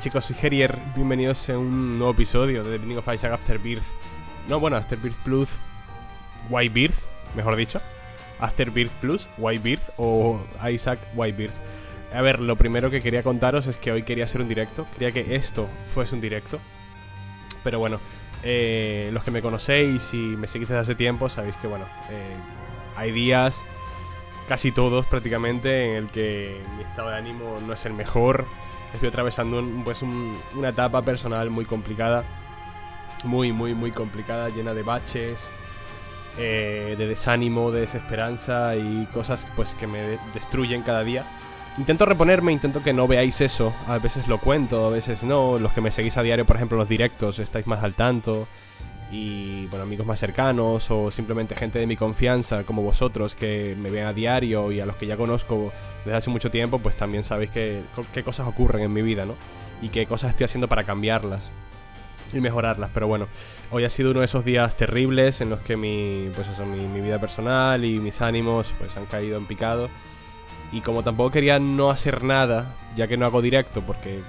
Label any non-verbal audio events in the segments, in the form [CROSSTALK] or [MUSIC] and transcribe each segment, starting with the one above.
chicos, soy Herier, bienvenidos a un nuevo episodio de The Binding of Isaac Afterbirth No, bueno, Afterbirth Plus White Birth, mejor dicho. Afterbirth Plus, White Birth o Isaac White Birth. A ver, lo primero que quería contaros es que hoy quería hacer un directo. Quería que esto fuese un directo. Pero bueno, eh, los que me conocéis y me seguís desde hace tiempo Sabéis que bueno, eh, hay días casi todos prácticamente en el que mi estado de ánimo no es el mejor estoy atravesando pues una etapa personal muy complicada. Muy, muy, muy complicada, llena de baches, eh, de desánimo, de desesperanza y cosas pues que me destruyen cada día. Intento reponerme, intento que no veáis eso. A veces lo cuento, a veces no. Los que me seguís a diario, por ejemplo, los directos, estáis más al tanto y bueno, amigos más cercanos o simplemente gente de mi confianza como vosotros que me ven a diario y a los que ya conozco desde hace mucho tiempo, pues también sabéis que, qué cosas ocurren en mi vida, ¿no? Y qué cosas estoy haciendo para cambiarlas y mejorarlas. Pero bueno, hoy ha sido uno de esos días terribles en los que mi, pues eso, mi, mi vida personal y mis ánimos pues han caído en picado. Y como tampoco quería no hacer nada, ya que no hago directo, porque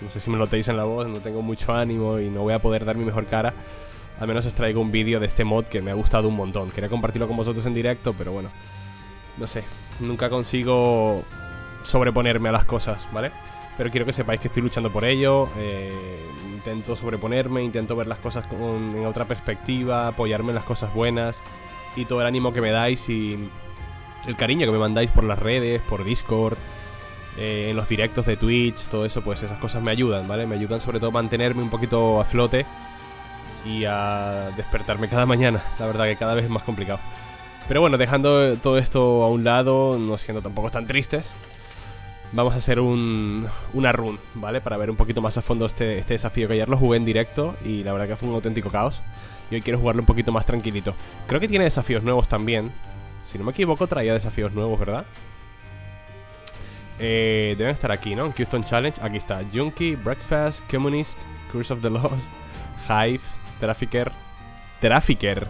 no sé si me lo tenéis en la voz, no tengo mucho ánimo y no voy a poder dar mi mejor cara al menos os traigo un vídeo de este mod que me ha gustado un montón. Quería compartirlo con vosotros en directo, pero bueno, no sé, nunca consigo sobreponerme a las cosas, ¿vale? Pero quiero que sepáis que estoy luchando por ello, eh, intento sobreponerme, intento ver las cosas en otra perspectiva, apoyarme en las cosas buenas y todo el ánimo que me dais y el cariño que me mandáis por las redes, por Discord, eh, en los directos de Twitch, todo eso, pues esas cosas me ayudan, ¿vale? Me ayudan sobre todo a mantenerme un poquito a flote y a despertarme cada mañana. La verdad que cada vez es más complicado. Pero bueno, dejando todo esto a un lado, no siendo tampoco tan tristes, vamos a hacer un, una run, ¿vale? Para ver un poquito más a fondo este, este desafío que ayer lo jugué en directo y la verdad que fue un auténtico caos. Y hoy quiero jugarlo un poquito más tranquilito. Creo que tiene desafíos nuevos también. Si no me equivoco, traía desafíos nuevos, ¿verdad? Eh, deben estar aquí, ¿no? En Houston Challenge. Aquí está. Junkie, Breakfast, Communist, Curse of the Lost, Hive, Trafficker. Trafficker.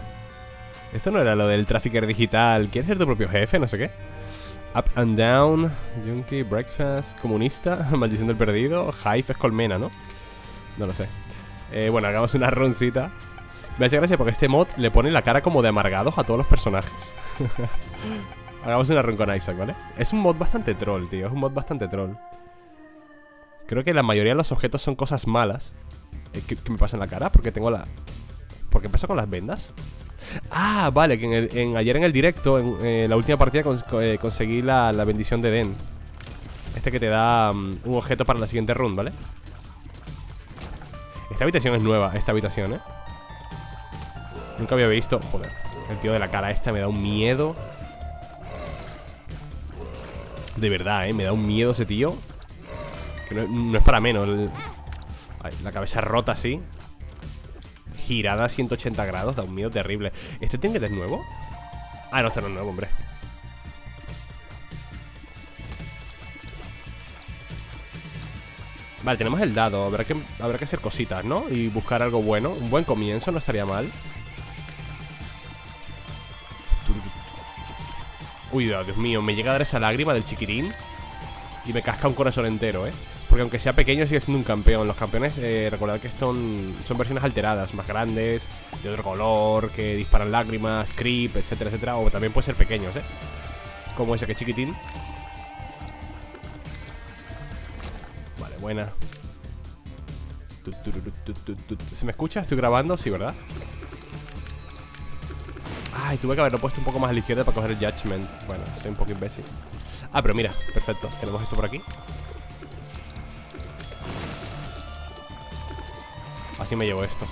Esto no era lo del Trafficker digital. ¿Quieres ser tu propio jefe? No sé qué. Up and down. Junkie, breakfast. Comunista. [LAUGHS] Maldición del perdido. Hive es colmena, ¿no? No lo sé. Eh, bueno, hagamos una roncita. Me hace gracia porque este mod le pone la cara como de amargados a todos los personajes. [LAUGHS] hagamos una run con Isaac, ¿vale? Es un mod bastante troll, tío. Es un mod bastante troll. Creo que la mayoría de los objetos son cosas malas. Eh, ¿Qué, me pasa en la cara? Porque tengo la... ¿Por qué pasa con las vendas? Ah, vale, que en ayer en el directo, en, eh, la última partida, eh, conseguí la, bendición de Den. Este que te da mm, un objeto para la siguiente run, ¿vale? Esta habitación es nueva, esta habitación, ¿eh? Nunca había visto... Joder, el tío de la cara esta me da un miedo. De verdad, ¿eh? Me da un miedo ese tío. Que no, es para menos. La cabeza rota así girada a 180 grados, da un miedo terrible. ¿Este tiene que ser nuevo? Ah, no, este no es nuevo, hombre. Vale, tenemos el dado. Habrá que, habrá que hacer cositas, ¿no? Y buscar algo bueno. Un buen comienzo no estaría mal. Uy, Dios mío, me llega a dar esa lágrima del chiquirín Y me casca un corazón entero, ¿eh? Porque aunque sea pequeño sigue siendo un campeón Los campeones, eh, recordad que son, son versiones alteradas Más grandes, de otro color Que disparan lágrimas, creep, etcétera, etcétera O también pueden ser pequeños, ¿eh? Como ese que chiquitín Vale, buena ¿Se me escucha? ¿Estoy grabando? Sí, ¿verdad? Ay, tuve que haberlo puesto un poco más a la izquierda para coger el Judgment Bueno, soy un poco imbécil Ah, pero mira, perfecto Tenemos esto por aquí Así me llevo esto.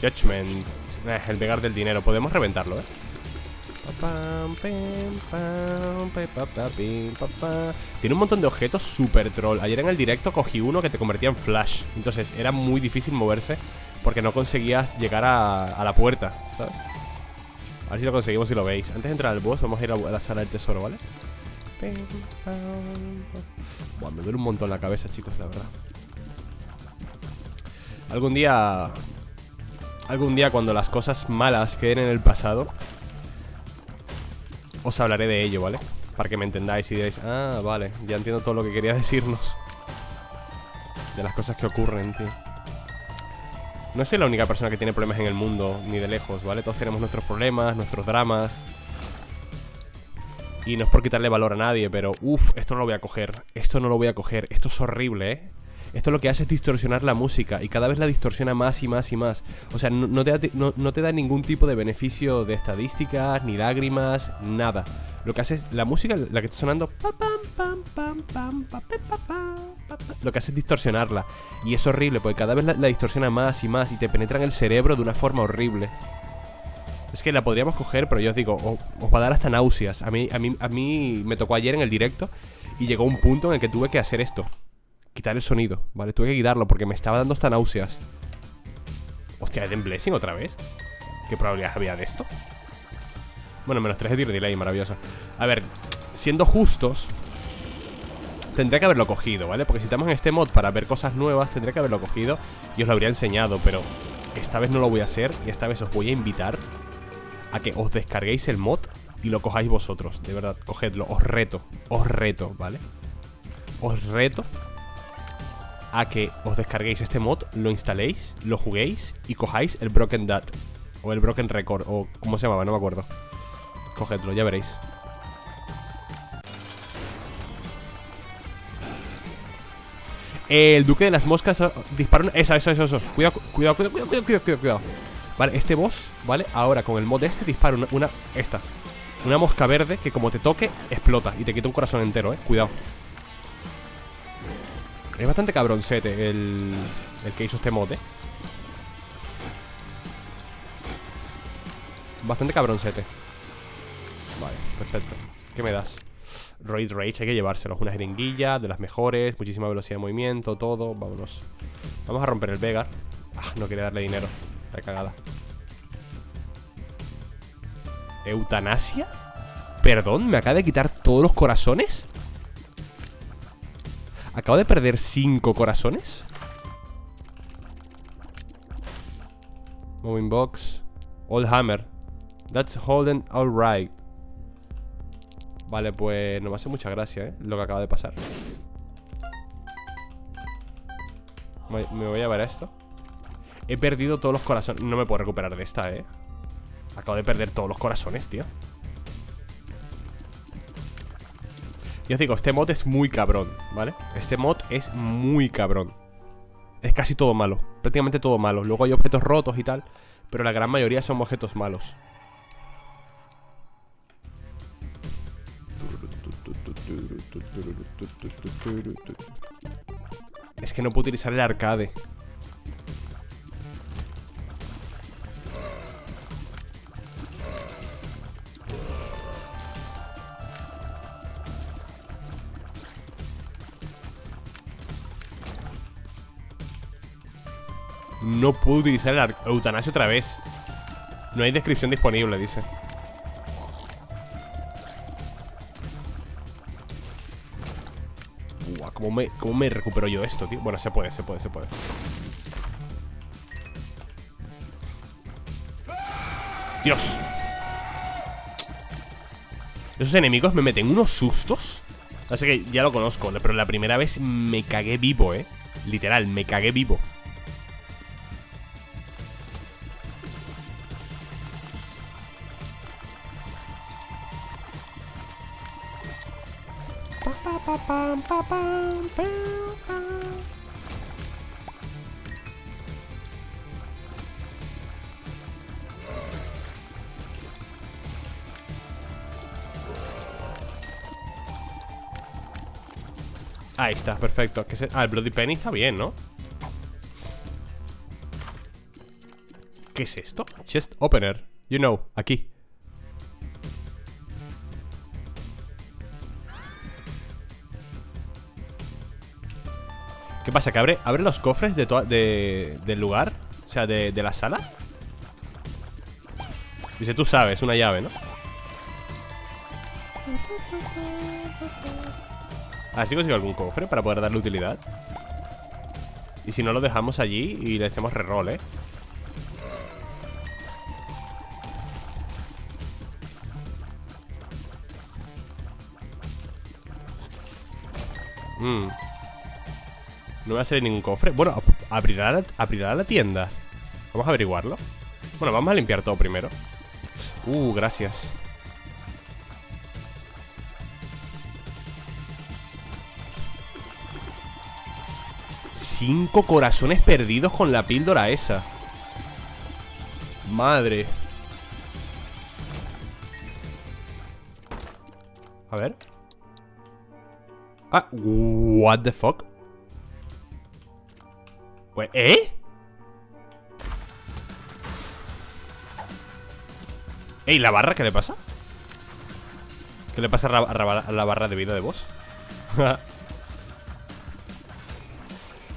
Judgment. Eh, El pegar del dinero. Podemos reventarlo, ¿eh? Tiene un montón de objetos super troll. Ayer en el directo cogí uno que te convertía en flash. Entonces era muy difícil moverse Porque no conseguías llegar a, la puerta ¿Sabes? A ver si lo conseguimos y lo veis. Antes de entrar al boss vamos a ir a la sala del tesoro, ¿vale? Buah, me duele un montón la cabeza, chicos, la verdad Algún día... Algún día cuando las cosas malas queden en el pasado Os hablaré de ello, ¿vale? Para que me entendáis y digáis Ah, vale, ya entiendo todo lo que quería [LAUGHS] decirnos De las cosas que ocurren, tío. No soy la única persona que tiene problemas en el mundo, ni de lejos, ¿vale? Todos tenemos nuestros problemas, nuestros dramas. Y no es por quitarle valor a nadie, pero uff, esto no lo voy a coger. Esto no lo voy a coger. Esto es horrible, ¿eh? Esto lo que hace es distorsionar la música y cada vez la distorsiona más y más y más. O sea, no, te, da, no, te da ningún tipo de beneficio de estadísticas, ni lágrimas, nada. Lo que hace es la música, la que está sonando, lo que hace es distorsionarla. Y es horrible porque cada vez la, distorsiona más y más y te penetra en el cerebro de una forma horrible. Es que la podríamos coger, pero yo os digo, os, va a dar hasta náuseas. A mí, a, mí, a mí me tocó ayer en el directo y llegó un punto en el que tuve que hacer esto quitar el sonido, ¿vale? Tuve que quitarlo porque me estaba dando hasta náuseas. Hostia, ¿Eden Blessing otra vez? ¿Qué probabilidad había de esto? Bueno, menos 3 de delay, maravilloso. A ver, siendo justos, tendría que haberlo cogido, ¿vale? Porque si estamos en este mod para ver cosas nuevas, tendría que haberlo cogido y os lo habría enseñado, pero esta vez no lo voy a hacer y esta vez os voy a invitar a que os descarguéis el mod y lo cojáis vosotros. De verdad, cogedlo, os reto, os reto, ¿vale? Os reto a que os descarguéis este mod, lo instaléis, lo juguéis y cojáis el Broken Dat o el Broken Record o como se llamaba, no me acuerdo. Cogedlo, ya veréis. El duque de las moscas ah, dispara Eso, eso, eso, eso Cuidado, cuidado, cuidado, cuidado, cuidado, cuidado, Vale, este boss, ¿vale? Ahora con el mod este dispara una, Esta Una mosca verde que como te toque Explota y te quita un corazón entero, ¿eh? Cuidado es bastante cabroncete el, el que hizo este mod, ¿eh? Bastante cabroncete Vale, perfecto ¿Qué me das? Raid Rage, hay que llevárselos Una jeringuilla, de las mejores Muchísima velocidad de movimiento, todo Vámonos Vamos a romper el Vegar Ah, no quería darle dinero La cagada ¿Eutanasia? ¿Perdón? ¿Me acaba de quitar todos los corazones? Acabo de perder cinco corazones Moving box. Old hammer. That's holding alright Vale, pues no me hace mucha gracia, ¿eh? Lo que acaba de pasar. Me voy a ver esto. He perdido todos los corazones. No me puedo recuperar de esta, ¿eh? Acabo de perder todos los corazones, tío Ya os digo, este mod es muy cabrón, ¿vale? Este mod es muy cabrón. Es casi todo malo Prácticamente todo malo. Luego hay objetos rotos y tal Pero la gran mayoría son objetos malos. Es que no puedo utilizar el arcade No puedo utilizar el eutanasio otra vez. No hay descripción disponible, dice. ¿cómo me, ¿cómo me recupero yo esto, tío? Bueno, se puede, se puede, se puede. Dios. Esos enemigos me meten unos sustos Así que ya lo conozco Pero la primera vez me cagué vivo, eh. Literal, me cagué vivo Ahí está, perfecto Ah, el Bloody Penny está bien, ¿no? ¿Qué es esto? Chest Opener You know, aquí ¿Qué pasa? ¿Que abre, abre los cofres de, de del lugar? O sea, de, de la sala Dice, tú sabes, una llave, ¿no? A ver si consigo algún cofre para poder darle utilidad. Y si no lo dejamos allí y le hacemos reroll, ¿eh? Mmm No va a salir ningún cofre. Bueno, ¿abrirá la, abrirá la tienda. Vamos a averiguarlo. Bueno, vamos a limpiar todo primero. Uh, gracias Cinco corazones perdidos con la píldora esa Madre A ver Ah, what the fuck ¿Eh? Ey, ¿la barra qué le pasa? ¿Qué le pasa a la barra de vida de boss? [LAUGHS]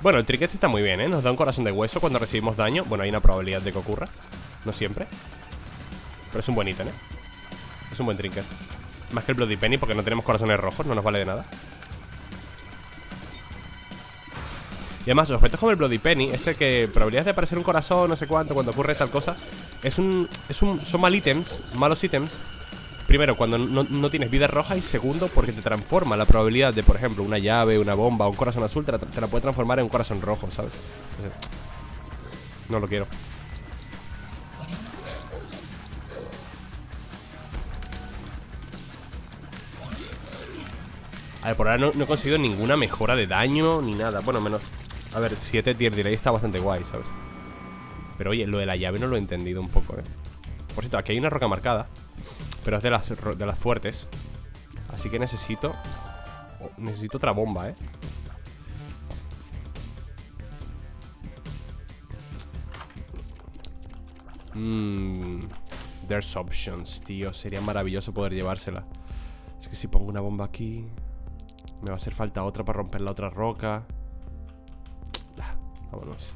bueno, el tricket está muy bien, ¿eh? Nos da un corazón de hueso cuando recibimos daño. Bueno, hay una probabilidad de que ocurra. No siempre. Pero es un buen ítem, ¿eh? Es un buen trinket. Más que el Bloody Penny porque no tenemos corazones rojos No nos vale de nada. Y además, los objetos como el Bloody Penny Este que probabilidades de aparecer un corazón, no sé cuánto Cuando ocurre tal cosa Es un... Es un son mal ítems, malos ítems Primero, cuando no, tienes vida roja Y segundo, porque te transforma la probabilidad de, por ejemplo, una llave, una bomba, un corazón azul Te la, te la puede transformar en un corazón rojo, ¿sabes? no lo quiero A ver, por ahora no, he conseguido ninguna mejora de daño Ni nada, bueno, menos a ver, 7 tier delay está bastante guay, ¿sabes? Pero oye, lo de la llave no lo he entendido un poco, ¿eh? Por cierto, aquí hay una roca marcada Pero es de las, de las fuertes Así que necesito Necesito otra bomba, ¿eh? Mmm There's options, tío Sería maravilloso poder llevársela Es que si pongo una bomba aquí Me va a hacer falta otra para romper la otra roca Vámonos.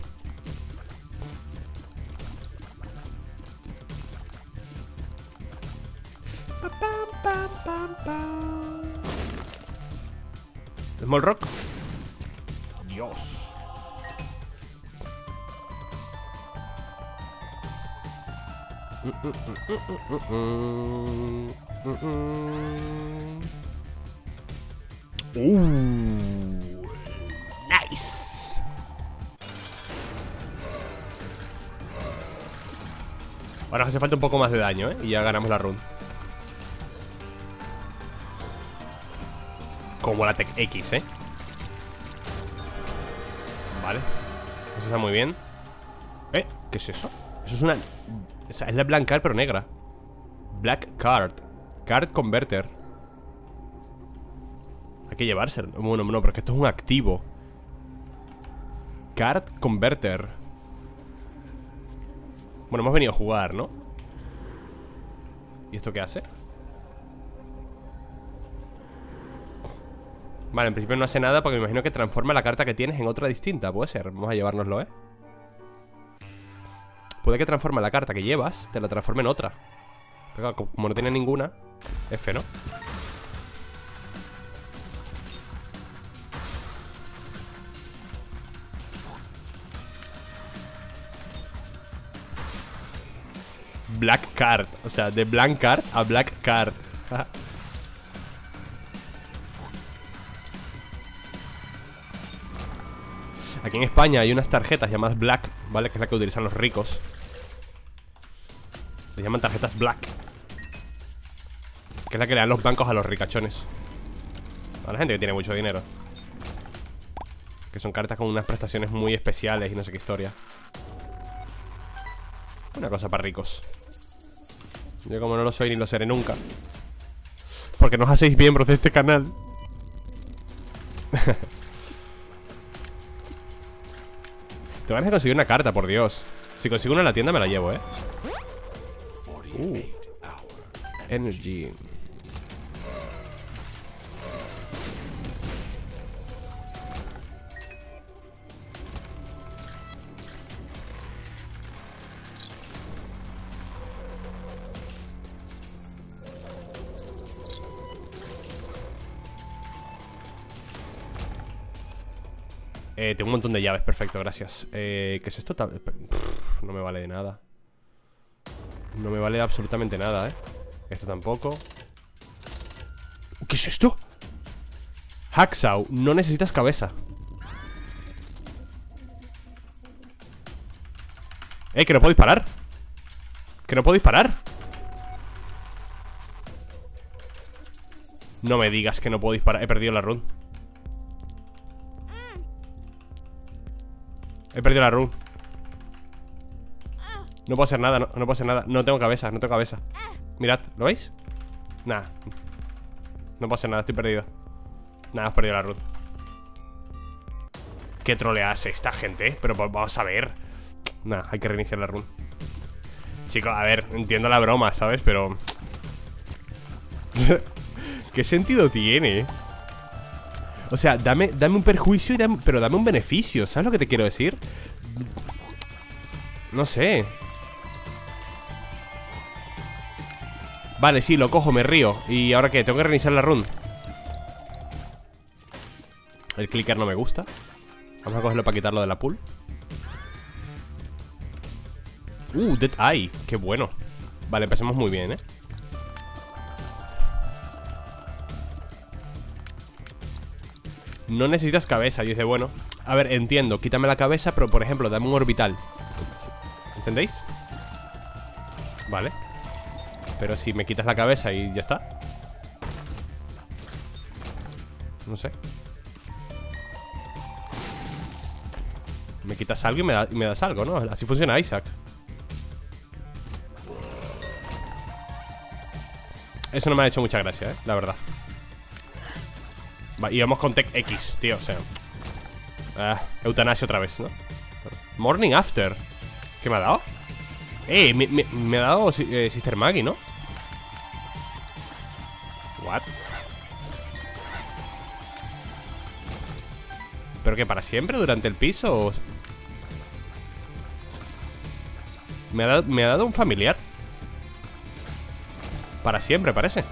Small Rock. Dios. Uh, nice. Ahora hace falta un poco más de daño, ¿eh? Y ya ganamos la run Como la Tech X, ¿eh? Vale Eso está muy bien ¿Eh? ¿Qué es eso? Eso es una... Es la Blank Card pero negra Black Card Card Converter Hay que llevarse Bueno, no, pero es que esto es un activo Card Converter bueno, hemos venido a jugar, ¿no? ¿Y esto qué hace? Vale, en principio no hace nada porque me imagino que transforma la carta que tienes en otra distinta Puede ser, vamos a llevárnoslo, ¿eh? Puede que transforme la carta que llevas Te la transforme en otra Pero como no tiene ninguna F, ¿no? Black Card. O sea, de Blank Card a Black Card. [LAUGHS] Aquí en España hay unas tarjetas llamadas Black, ¿vale? Que es la que utilizan los ricos. Se llaman tarjetas Black. Que es la que le dan los bancos a los ricachones. A la gente que tiene mucho dinero. Que son cartas con unas prestaciones muy especiales y no sé qué historia. Una cosa para ricos. Yo como no lo soy ni lo seré nunca Porque nos hacéis miembros de este canal [LAUGHS] Te van a conseguir una carta, por Dios. Si consigo una en la tienda me la llevo, eh uh. Energy tengo un montón de llaves, perfecto, gracias. Eh, ¿Qué es esto? No me vale de nada. No me vale absolutamente nada, eh. Esto tampoco. ¿Qué es esto? Hacksaw, no necesitas cabeza. Eh, que no puedo disparar. Que no puedo disparar. No me digas que no puedo disparar. He perdido la run. He perdido la run No puedo hacer nada, no, puedo hacer nada No tengo cabeza, no tengo cabeza Mirad, ¿lo veis? Nada No puedo hacer nada, estoy perdido Nada, he perdido la run Qué troleas esta gente, ¿eh? Pero vamos a ver Nada, hay que reiniciar la run Chicos, a ver, entiendo la broma, ¿sabes? Pero... [LAUGHS] ¿Qué sentido tiene? O sea, dame, dame un perjuicio, y pero dame un beneficio ¿Sabes lo que te quiero decir? No sé Vale, sí, lo cojo, me río ¿Y ahora qué? ¿Tengo que reiniciar la run? El clicker no me gusta Vamos a cogerlo para quitarlo de la pool Uh, Dead Eye Qué bueno Vale, empecemos muy bien, ¿eh? No necesitas cabeza. Y dice, bueno A ver, entiendo Quítame la cabeza Pero, por ejemplo, dame un orbital. ¿Entendéis? Vale. Pero si me quitas la cabeza y ya está. No sé. Me quitas algo y me, y me das algo, ¿no? Así funciona Isaac. Eso no me ha hecho mucha gracia, ¿eh? La verdad y vamos con Tech X, tío, o sea ah, Eutanasia otra vez, ¿no? Morning After ¿Qué me ha dado? Eh, me, ha dado eh, Sister Maggie, ¿no? What? ¿Pero qué, para siempre? ¿Durante el piso? ¿Me, ha dado, ¿Me ha dado un familiar? Para siempre, parece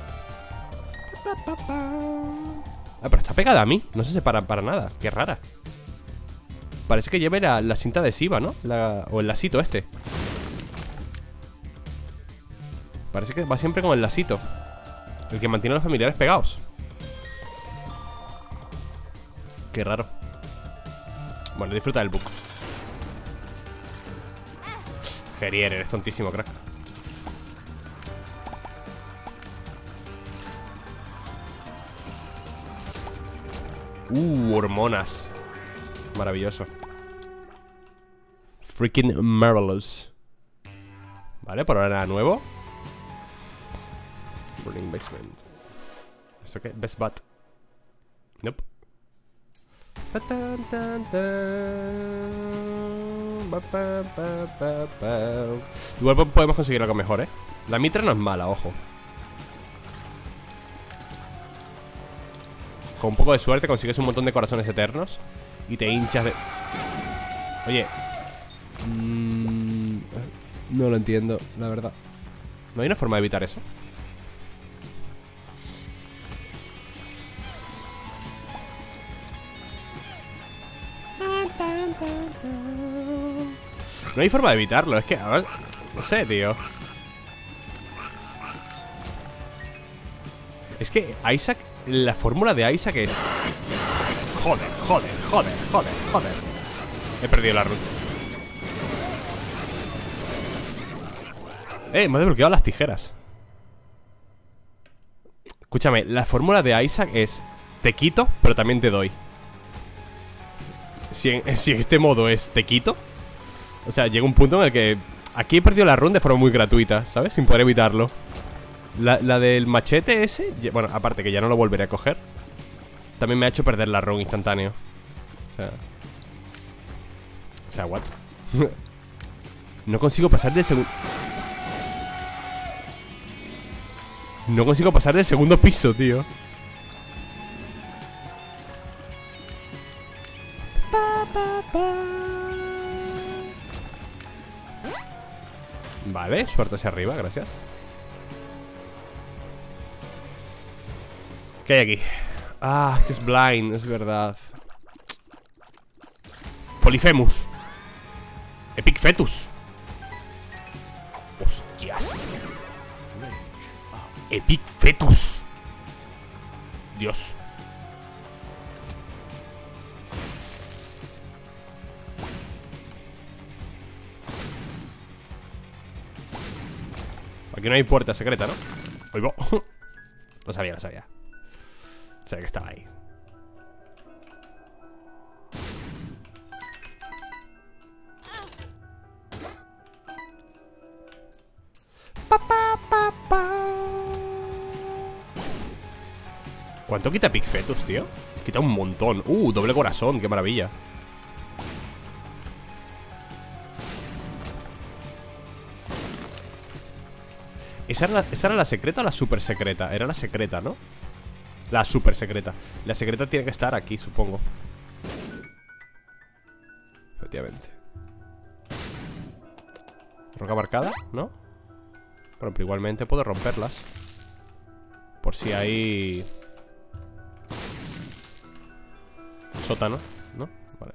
Ah, pero está pegada a mí. No se separa para nada. Qué rara. Parece que lleve la, cinta adhesiva, ¿no? o el lacito este. Parece que va siempre con el lacito. El que mantiene a los familiares pegados. Qué raro. Bueno, disfruta del book. Gerier, eres tontísimo, crack Uh, hormonas. Maravilloso. Freaking marvelous. Vale, por ahora nada nuevo. Burning basement. ¿Esto qué? Best bat. Nope. Igual podemos conseguir algo mejor, ¿eh? La mitra no es mala, ojo Con un poco de suerte consigues un montón de corazones eternos Y te hinchas de... Oye mm, No lo entiendo, la verdad ¿No hay una forma de evitar eso? No hay forma de evitarlo, es que... No sé, tío Es que Isaac la fórmula de Isaac es... Joder, joder, joder, joder, joder. He perdido la ruta. Eh, me he desbloqueado las tijeras. Escúchame, la fórmula de Isaac es... Te quito, pero también te doy. Si en, [LAUGHS] si este modo es te quito... O sea, llega un punto en el que... Aquí he perdido la run de forma muy gratuita, ¿sabes? Sin poder evitarlo. La, del machete ese Bueno, aparte que ya no lo volveré a coger También me ha hecho perder la run instantáneo. O sea O sea, what [LAUGHS] No consigo pasar del segundo No consigo pasar del segundo piso, tío. Vale, suerte hacia arriba, gracias ¿Qué hay aquí? Ah, que es blind, es verdad Polifemus Epic Fetus Hostias Epic Fetus Dios Aquí no hay puerta secreta, ¿no? Oigo. [LAUGHS] lo sabía, lo sabía. Sabía que estaba ahí. ¿Cuánto quita Pigfetus, tío? Quita un montón Uh, doble corazón, qué maravilla ¿Esa era, ¿Esa era la secreta o la super secreta? Era la secreta, ¿no? La super secreta La secreta tiene que estar aquí, supongo Efectivamente Roca marcada, ¿no? Pero igualmente puedo romperlas Por si hay sótano, ¿no? Vale.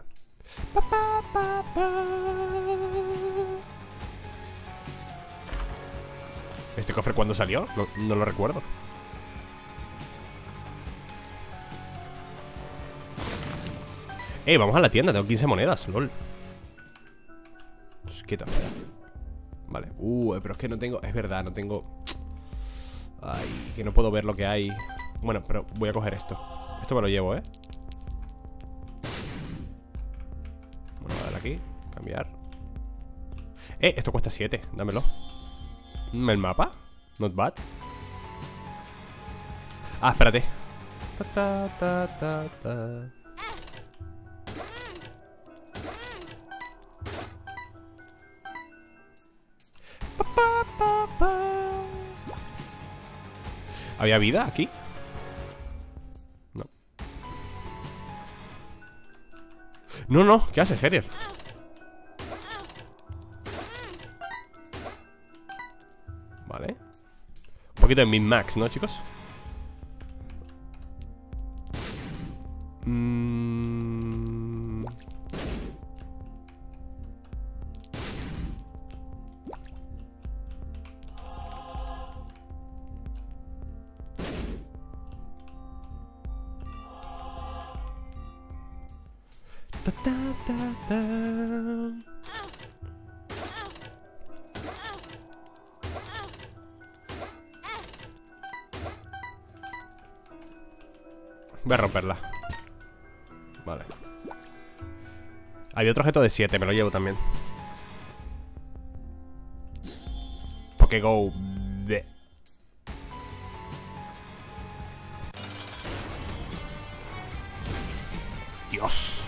¿Este cofre cuándo salió? No, lo recuerdo. Eh, vamos a la tienda, tengo 15 monedas, lol. Pues, Vale, uh, pero es que no tengo Es verdad, no tengo. Ay, que no puedo ver lo que hay. Bueno, pero voy a coger esto. Esto me lo llevo, ¿eh? aquí Cambiar. Eh, esto cuesta 7, dámelo. ¿El mapa? Not bad. Ah, espérate ¿Había vida aquí? No No, no, ¿qué hace, Herier? poquito de min-max, ¿no, chicos? Otro objeto de 7, me lo llevo también. Pokego de. Dios.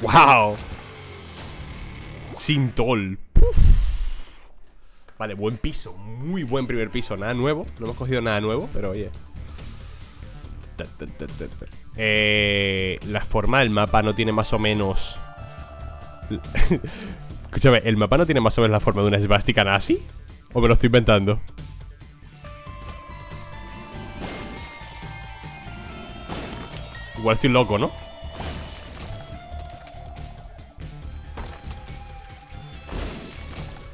Wow. Sintol. Vale, buen piso Muy buen primer piso. Nada nuevo No hemos cogido nada nuevo Pero oye eh, la forma del mapa no tiene más o menos... [LAUGHS] Escúchame, ¿el mapa no tiene más o menos la forma de una esvástica nazi? ¿O me lo estoy inventando? Igual estoy loco, ¿no?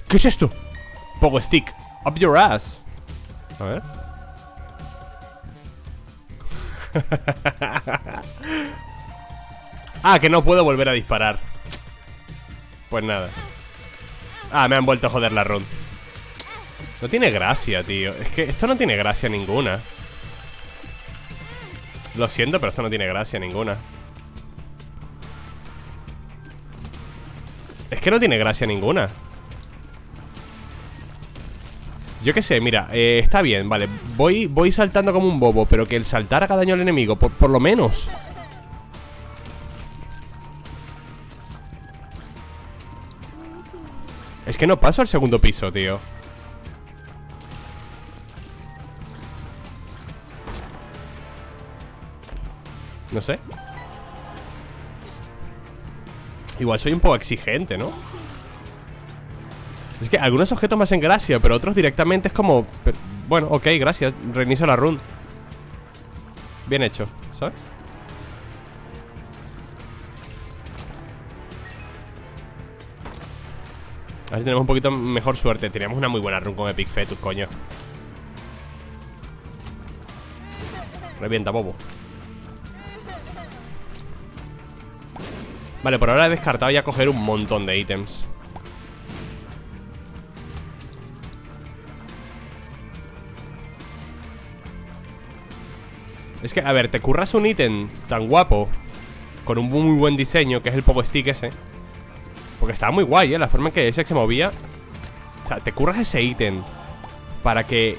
¿Qué es esto? Pogo Stick Up your ass A ver [LAUGHS] ah, que no puedo volver a disparar. Pues nada. Ah, me han vuelto a joder la run. No tiene gracia, tío. Es que esto no tiene gracia ninguna. Lo siento, pero esto no tiene gracia ninguna. Es que no tiene gracia ninguna yo qué sé, mira, eh, está bien, vale. Voy, voy saltando como un bobo Pero que el saltar haga daño al enemigo Por, por lo menos. Es que no paso al segundo piso, tío. No sé. Igual soy un poco exigente, ¿no? Es que algunos objetos me hacen gracia, pero otros directamente es como... Bueno, ok, gracias, reinicio la run. Bien hecho, ¿sabes? A ver si tenemos un poquito mejor suerte. Teníamos una muy buena run con Epic Fetus, coño. Revienta, bobo. Vale, por ahora he descartado ya coger un montón de ítems Es que, a ver, te curras un ítem tan guapo Con un muy buen diseño Que es el Pogo Stick ese Porque estaba muy guay, ¿eh? La forma en que ese se movía O sea, te curras ese ítem Para que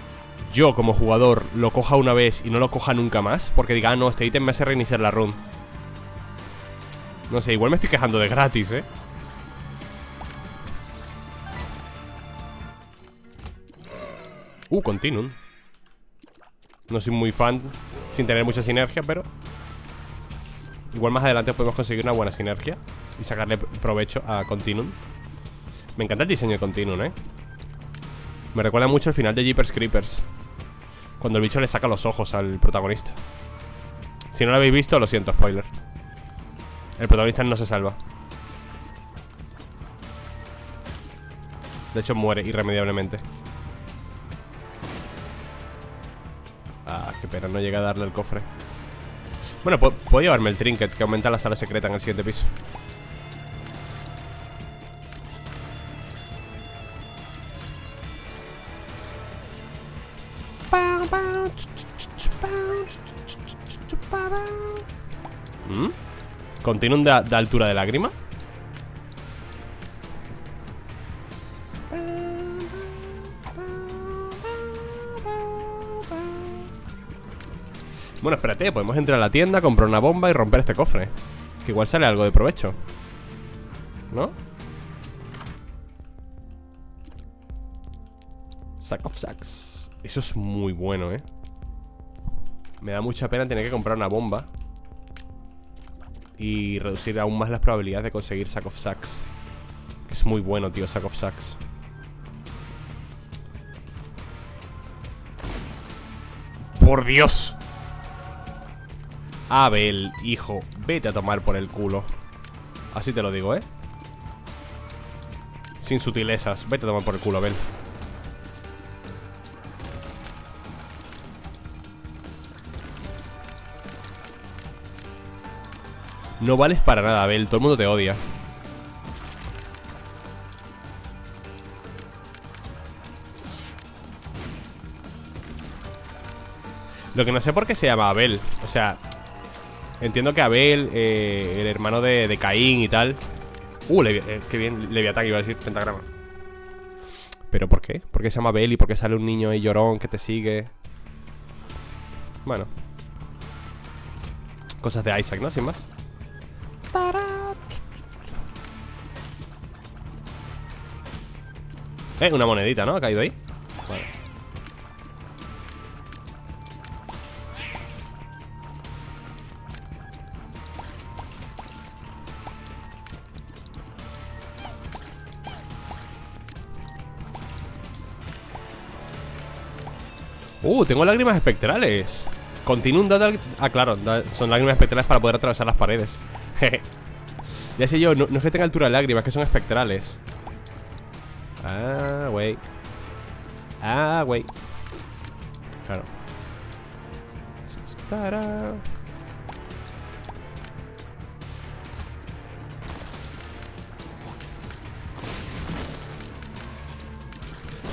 yo como jugador lo coja una vez y no lo coja nunca más Porque diga, ah, no, este ítem me hace reiniciar la run No sé, igual me estoy quejando de gratis, ¿eh? Uh, Continuum No soy muy fan Sin tener mucha sinergia, pero Igual más adelante podemos conseguir una buena sinergia Y sacarle provecho a Continuum. Me encanta el diseño de Continuum, ¿eh? Me recuerda mucho el final de Jeepers Creepers Cuando el bicho le saca los ojos al protagonista. Si no lo habéis visto, lo siento, spoiler. El protagonista no se salva. De hecho muere irremediablemente Pena, no llega a darle el cofre Bueno, puedo, llevarme el trinket Que aumenta la sala secreta en el siguiente piso ¿Mm? ¿Continuum de, de altura de lágrima? Bueno, espérate, podemos entrar a la tienda, comprar una bomba y romper este cofre. Que igual sale algo de provecho. ¿No? Sack of sacks. Eso es muy bueno, eh Me da mucha pena tener que comprar una bomba Y reducir aún más las probabilidades de conseguir Sack of sacks. Es muy bueno, tío, Sack of sacks. ¡Por Dios! Abel, hijo, vete a tomar por el culo. Así te lo digo, ¿eh? Sin sutilezas, vete a tomar por el culo, Abel. No vales para nada, Abel, todo el mundo te odia. Lo que no sé por qué se llama Abel O sea, Entiendo que Abel, eh, el hermano de, Caín y tal Uh, eh, qué bien, Leviatán iba a decir pentagrama ¿Pero por qué? ¿Por qué se llama Abel y por qué sale un niño ahí llorón que te sigue? Bueno Cosas de Isaac, ¿no? Sin más Eh, una monedita, ¿no? Ha caído ahí Uh, tengo lágrimas espectrales. Continuum data... Ah, claro, son lágrimas espectrales para poder atravesar las paredes. [LAUGHS] Ya sé yo, no, es que tenga altura de lágrimas, que son espectrales. Ah, güey. Ah, güey. Claro.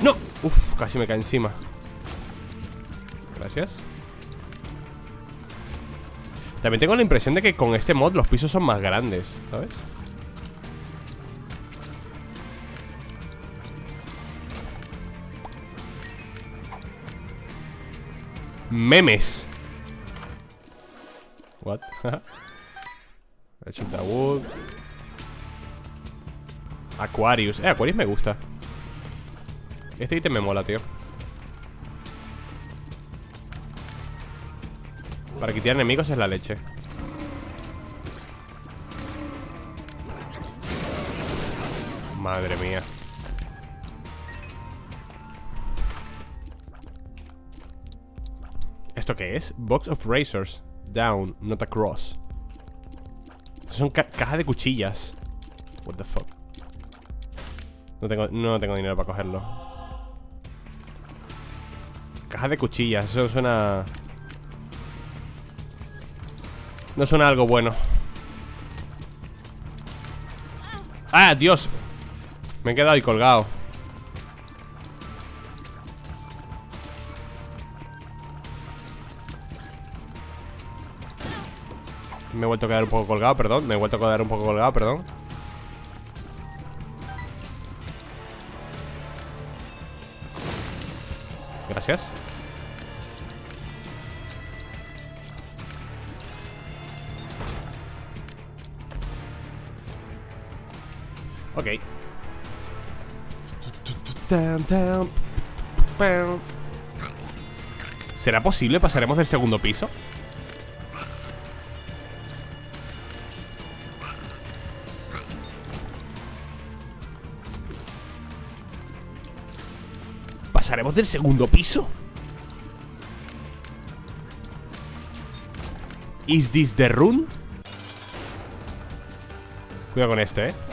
¡No! Uf, casi me cae encima Gracias. También tengo la impresión de que con este mod los pisos son más grandes ¿Sabes? Memes. What? [LAUGHS] wood Aquarius. Eh, Aquarius me gusta. Este ítem me mola, tío Para quitar enemigos es la leche. Madre mía. ¿Esto qué es? Box of razors Down, not across. Son cajas de cuchillas. What the fuck no tengo, no tengo dinero para cogerlo. Cajas de cuchillas Eso suena no suena algo bueno. ¡Ah, Dios! Me he quedado ahí colgado. Me he vuelto a quedar un poco colgado, perdón. Me he vuelto a quedar un poco colgado, perdón. Gracias Ok ¿Será posible? ¿Pasaremos del segundo piso? ¿Pasaremos del segundo piso? ¿Is this the run? Cuidado con este, eh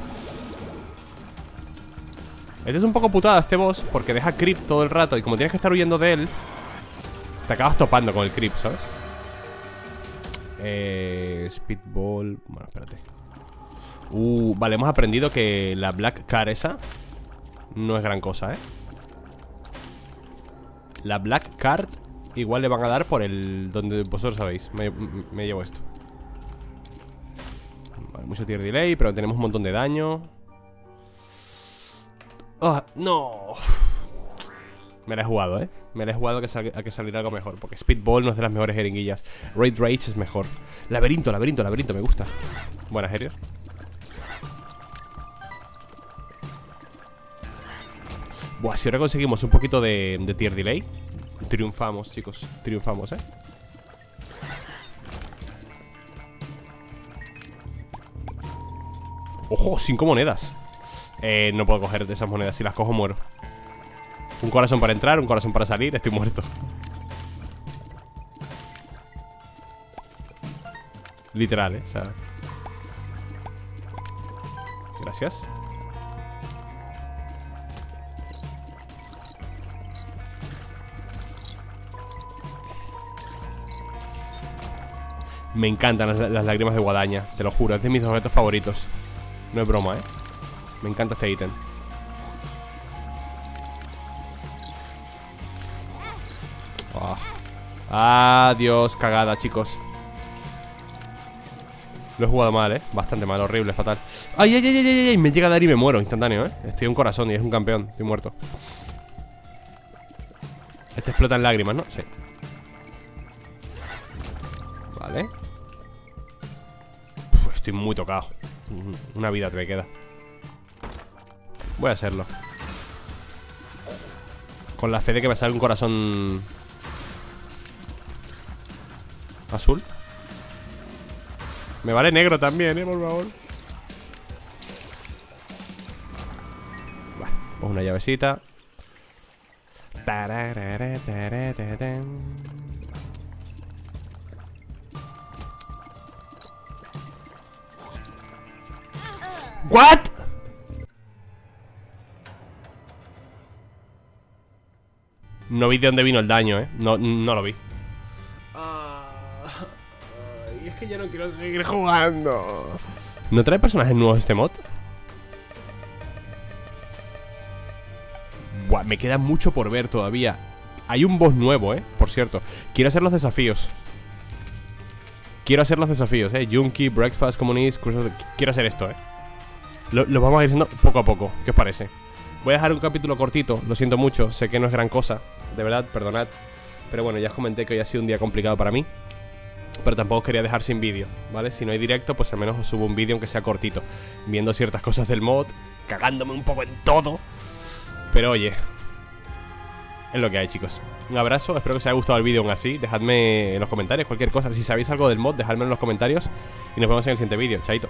Este es un poco putada este boss Porque deja creep todo el rato Y como tienes que estar huyendo de él Te acabas topando con el creep, ¿sabes? Eh, speedball Bueno, espérate Uh, vale, hemos aprendido que la Black Car esa No es gran cosa, ¿eh? La Black Card igual le van a dar por el... Donde vosotros sabéis. Me, llevo esto. Vale, mucho tier delay, pero tenemos un montón de daño. ¡Oh, no! Me la he jugado, ¿eh? Me la he jugado que, a que saliera algo mejor Porque Speedball no es de las mejores jeringuillas Raid Rage es mejor Laberinto, laberinto, laberinto, me gusta Buenas, Herios Buah, si ahora conseguimos un poquito de, de tier delay Triunfamos, chicos Triunfamos, ¿eh? ¡Ojo! Cinco monedas eh, no puedo coger de esas monedas. Si las cojo muero. Un corazón para entrar, un corazón para salir Estoy muerto. Literal, ¿eh? O sea... Gracias. Me encantan las, lágrimas de guadaña Te lo juro, es de mis objetos favoritos. No es broma, ¿eh? Me encanta este ítem ah. Adiós, cagada, chicos Lo he jugado mal, ¿eh? Bastante mal, horrible, fatal ¡Ay, ay, ay, ay! ay! Me llega a dar y me muero instantáneo, ¿eh? Estoy un corazón y es un campeón Estoy muerto Este explota en lágrimas, ¿no? Sí Vale Estoy muy tocado Una vida te me queda Voy a hacerlo. Con la fe de que me sale un corazón Azul. Me vale negro también, eh, por favor. Vale, pues una llavecita. ¿What? No vi de dónde vino el daño, ¿eh? No, no lo vi. [LAUGHS] Y es que ya no quiero seguir jugando. ¿No trae personajes nuevos este mod? Buah, me queda mucho por ver todavía. Hay un boss nuevo, ¿eh? Por cierto. Quiero hacer los desafíos. Quiero hacer los desafíos, ¿eh? Junkie, Breakfast, Communist, Quiero hacer esto, ¿eh? Lo, vamos a ir haciendo poco a poco. ¿Qué os parece? Voy a dejar un capítulo cortito, lo siento mucho, sé que no es gran cosa, de verdad, perdonad. Pero bueno, ya os comenté que hoy ha sido un día complicado para mí. Pero tampoco quería dejar sin vídeo, ¿vale? Si no hay directo, pues al menos os subo un vídeo aunque sea cortito. Viendo ciertas cosas del mod, cagándome un poco en todo. Pero oye, es lo que hay, chicos. Un abrazo, espero que os haya gustado el vídeo aún así. Dejadme en los comentarios cualquier cosa. Si sabéis algo del mod, dejadme en los comentarios. Y nos vemos en el siguiente vídeo. Chaito.